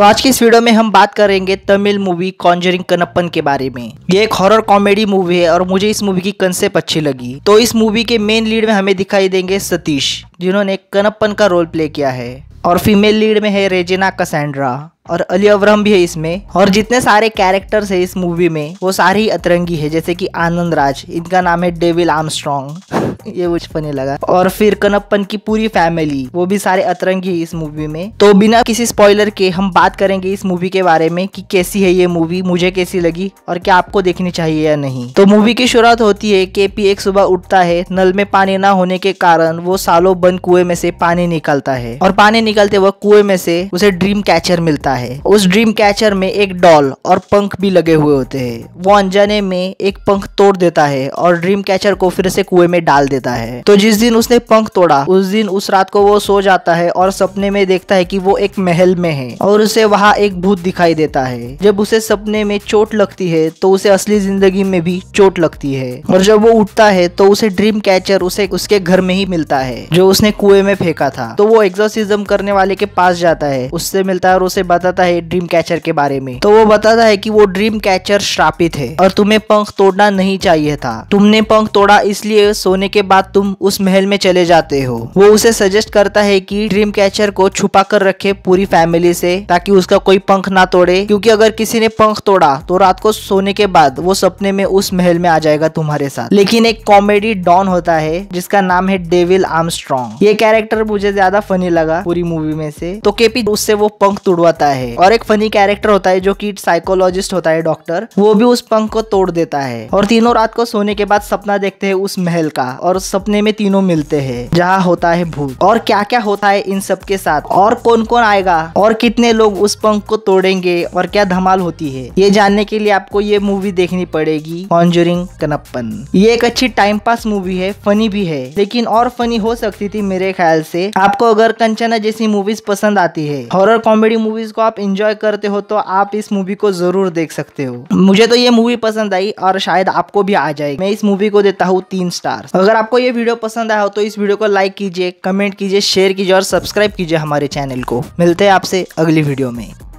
तो आज की इस वीडियो में हम बात करेंगे तमिल मूवी कॉन्जरिंग कनप्पन के बारे में। ये एक हॉरर कॉमेडी मूवी है और मुझे इस मूवी की कंसेप्ट अच्छी लगी। तो इस मूवी के मेन लीड में हमें दिखाई देंगे सतीश, जिन्होंने कनप्पन का रोल प्ले किया है। और फीमेल लीड में है रेजेना कसेंड्रा। और अली अवरम भी है इसमें। और जितने सारे कैरेक्टर्स है इस मूवी में, वो सारे ही अतरंगी है, जैसे कि आनंद राज। इनका नाम है डेविल आर्मस्ट्रॉन्ग ये कुछ फनी लगा। और फिर कनप्पन की पूरी फैमिली वो भी सारे अतरंगी है इस मूवी में। तो बिना किसी स्पॉइलर के हम बात करेंगे इस मूवी के बारे में कि कैसी है ये मूवी मुझे कैसी लगी और क्या आपको देखनी चाहिए या नहीं। तो मूवी की शुरुआत होती है के पी एक सुबह उठता है, नल में पानी ना होने के कारण वो सालों बंद कुएँ में से पानी निकालता है। और पानी निकलते वक्त कुएँ में से उसे ड्रीम कैचर मिलता है। उस ड्रीम कैचर में एक डॉल और पंख भी लगे हुए होते हैं। वो अनजाने में एक पंख तोड़ देता है और ड्रीम कैचर को फिर से कुएँ में डाल देता है। तो जिस दिन उसने पंख तोड़ा, उस दिन उस रात को वो सो जाता है और सपने में देखता है कि वो एक महल में है और उसे वहाँ एक भूत दिखाई देता है। जब उसे सपने में चोट लगती है तो उसे असली ज़िंदगी में भी चोट लगती है। और जब वो उठता है तो उसे ड्रीम कैचर उसे उसके घर में ही मिलता है, जो उसने कुएँ में फेंका था। तो वो एग्जोसिज्म करने वाले के पास जाता है, उससे मिलता है और उसे बताता है ड्रीम कैचर के बारे में। तो वो बताता है कि वो ड्रीम कैचर श्रापित है और तुम्हें पंख तोड़ना नहीं चाहिए था। तुमने पंख तोड़ा इसलिए सोने के बाद तुम उस महल में चले जाते हो। वो उसे सजेस्ट करता है कि ड्रीम कैचर को छुपा कर रखे पूरी फैमिली से ताकि उसका कोई पंख ना तोड़े। क्योंकि अगर किसी ने पंख तोड़ा तो रात को सोने के बाद वो सपने में उस महल में आ जाएगा तुम्हारे साथ। लेकिन एक कॉमेडी डॉन होता है, जिसका नाम है डेविल आर्मस्ट्रॉन्ग ये कैरेक्टर मुझे ज़्यादा फनी लगा पूरी मूवी में से। तो केपी उससे वो पंख तुड़वाता है। और एक फनी कैरेक्टर होता है जो की साइकोलॉजिस्ट होता है डॉक्टर वो भी उस पंख को तोड़ देता है। और तीनों रात को सोने के बाद सपना देखते है उस महल का, और सपने में तीनों मिलते हैं, जहाँ होता है भूत। और क्या क्या होता है इन सब के साथ? और कौन कौन आएगा? और कितने लोग उस पंख को तोड़ेंगे? और क्या धमाल होती है? ये जानने के लिए आपको ये मूवी देखनी पड़ेगी कॉन्जरिंग कनप्पन। ये एक अच्छी टाइम पास मूवी है फनी भी है, लेकिन और फनी हो सकती थी मेरे ख्याल से। आपको अगर कंचना जैसी मूवीज़ पसंद आती है हॉरर कॉमेडी मूवीज़ को आप इंजॉय करते हो तो आप इस मूवी को ज़रूर देख सकते हो। मुझे तो ये मूवी पसंद आई और शायद आपको भी आ जाए मैं इस मूवी को देता हूँ तीन स्टार अगर आपको ये वीडियो पसंद आया हो तो इस वीडियो को लाइक कीजिए कमेंट कीजिए शेयर कीजिए और सब्सक्राइब कीजिए हमारे चैनल को। मिलते हैं आपसे अगली वीडियो में।